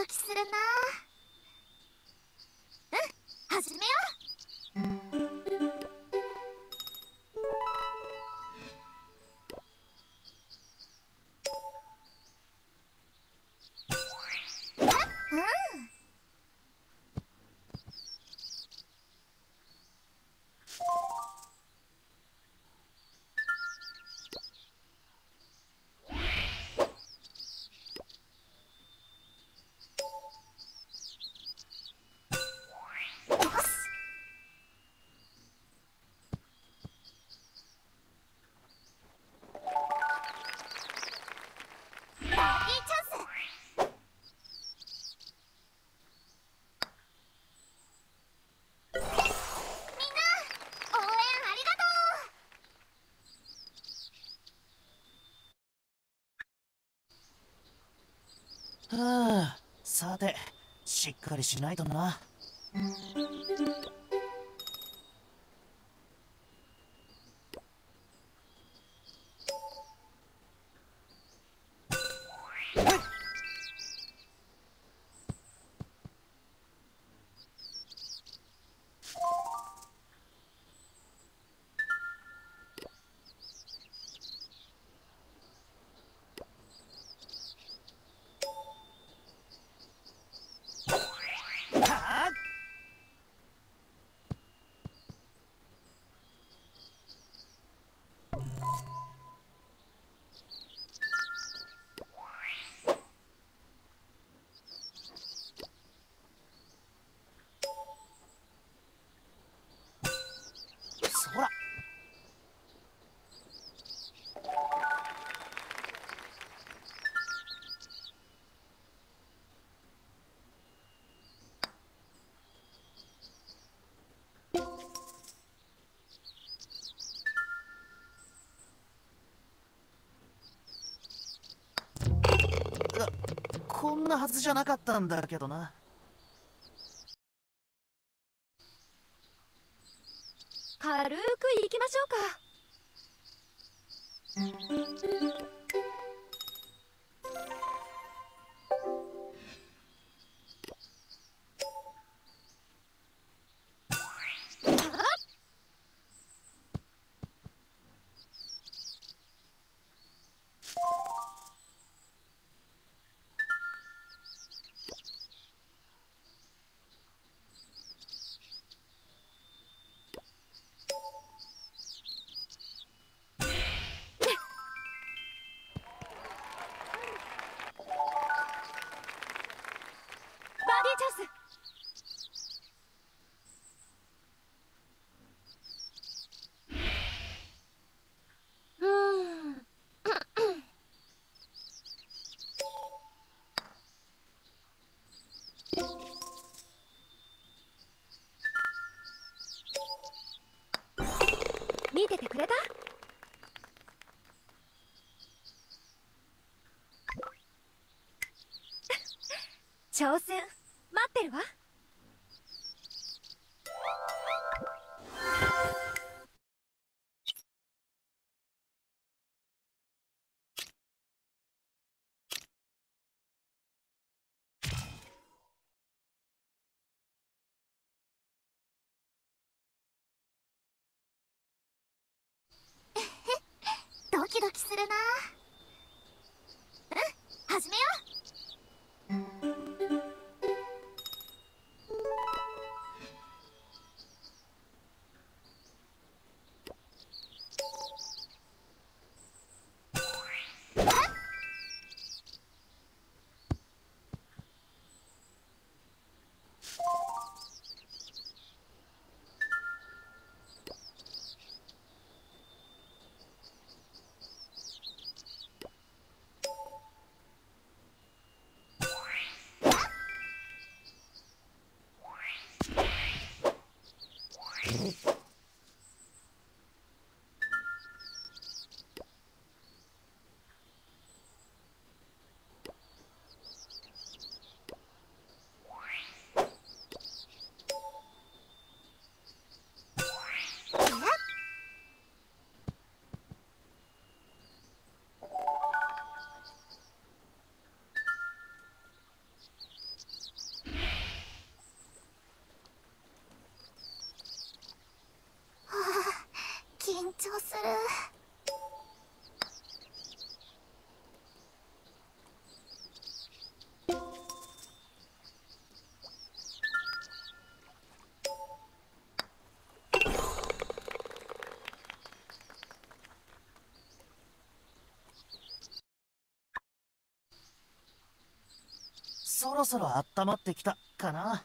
ドキするな。うん始め。さてしっかりしないとな。なはずじゃなかったんだけどな。ドキドキするな。そろそろ温まってきたかな。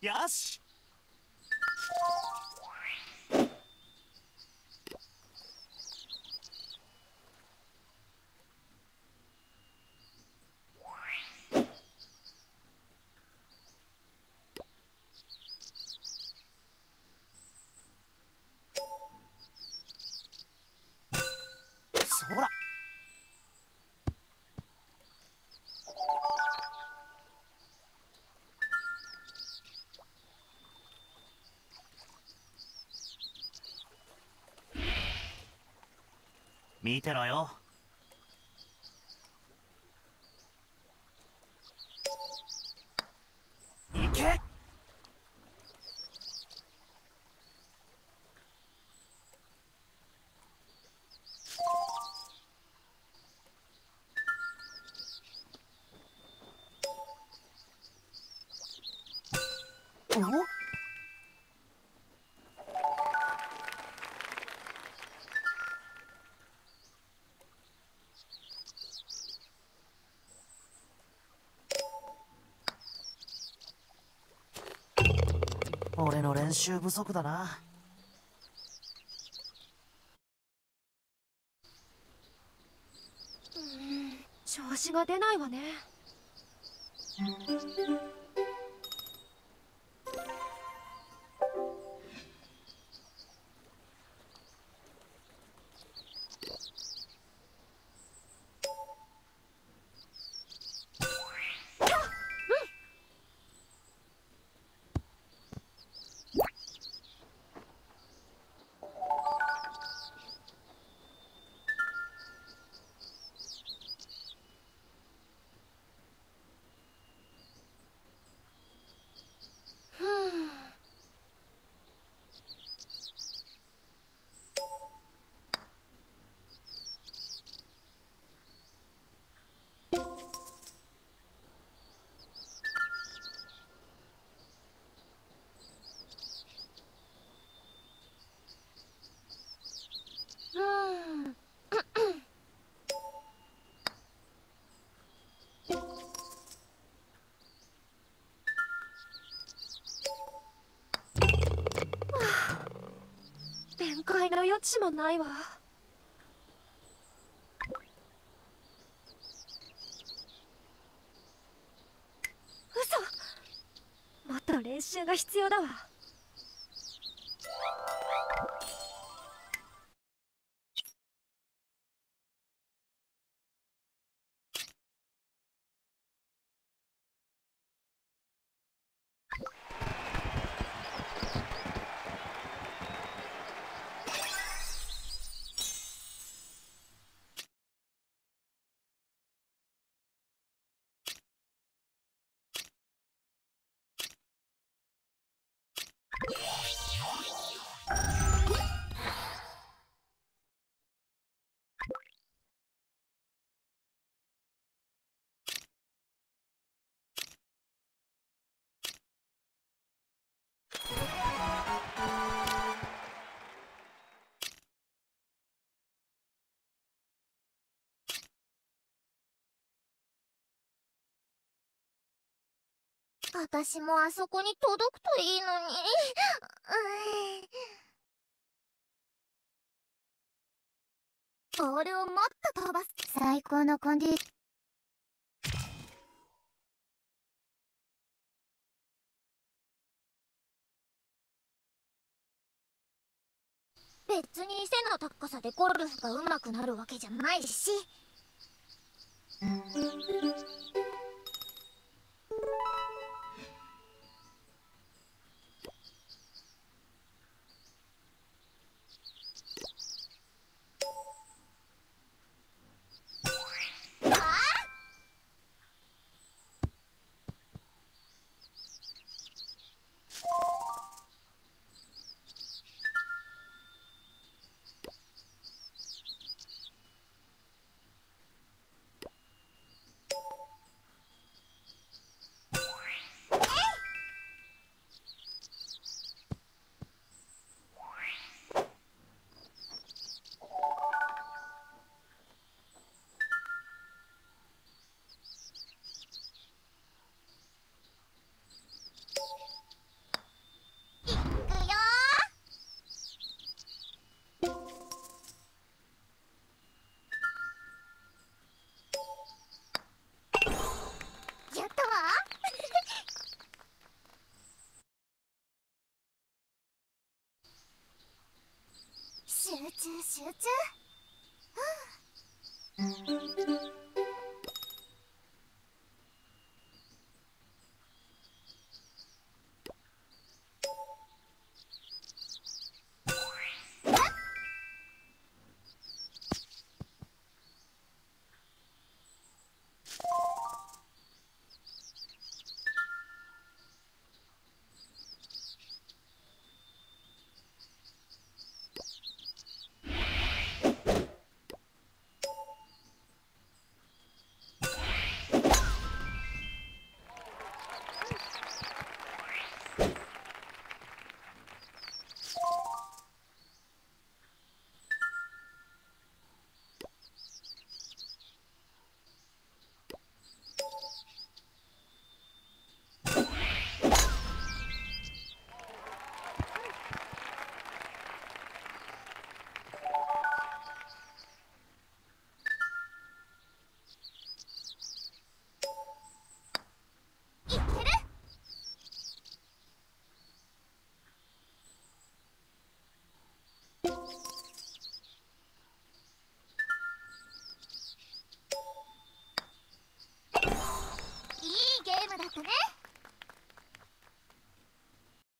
よし。見てろよ。俺の練習不足だな。調子が出ないわね。解の余地もないわ。嘘。もっと練習が必要だわ。私もあそこに届くといいのに。ボールをもっと飛ばす。最高のコンディシ。別に背の高さでゴルフが上手くなるわけじゃないし。うん中。集中